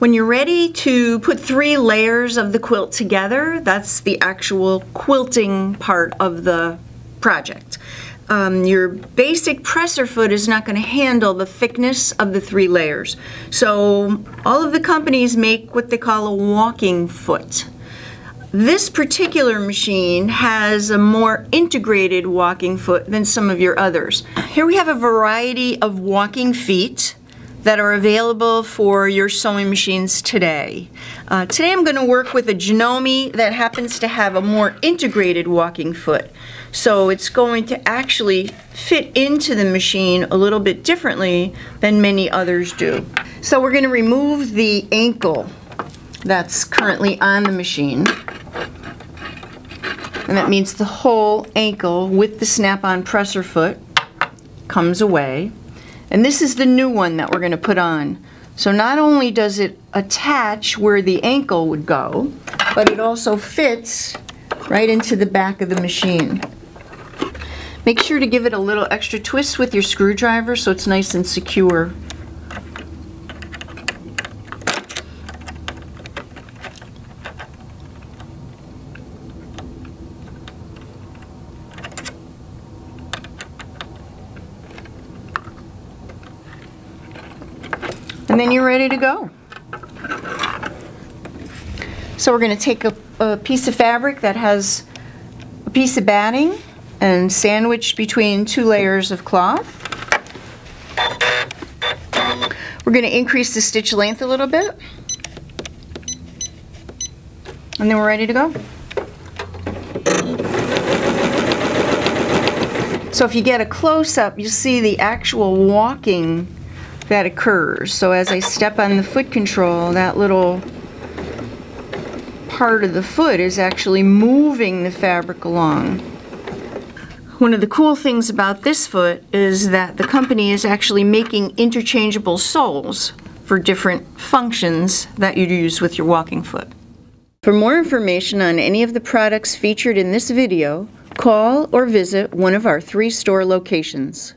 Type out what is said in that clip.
When you're ready to put three layers of the quilt together, that's the actual quilting part of the project. Um, your basic presser foot is not going to handle the thickness of the three layers. So all of the companies make what they call a walking foot. This particular machine has a more integrated walking foot than some of your others. Here we have a variety of walking feet that are available for your sewing machines today. Uh, today I'm going to work with a Janome that happens to have a more integrated walking foot. So it's going to actually fit into the machine a little bit differently than many others do. So we're going to remove the ankle that's currently on the machine. And that means the whole ankle with the snap-on presser foot comes away. And this is the new one that we're going to put on. So not only does it attach where the ankle would go, but it also fits right into the back of the machine. Make sure to give it a little extra twist with your screwdriver so it's nice and secure. And then you're ready to go. So we're going to take a, a, piece of fabric that has a piece of batting and sandwiched between two layers of cloth. We're going to increase the stitch length a little bit. And then we're ready to go. So if you get a close-up, you see the actual walking that occurs. So as I step on the foot control, that little part of the foot is actually moving the fabric along. One of the cool things about this foot is that the company is actually making interchangeable soles for different functions that you'd use with your walking foot. For more information on any of the products featured in this video, call or visit one of our three store locations.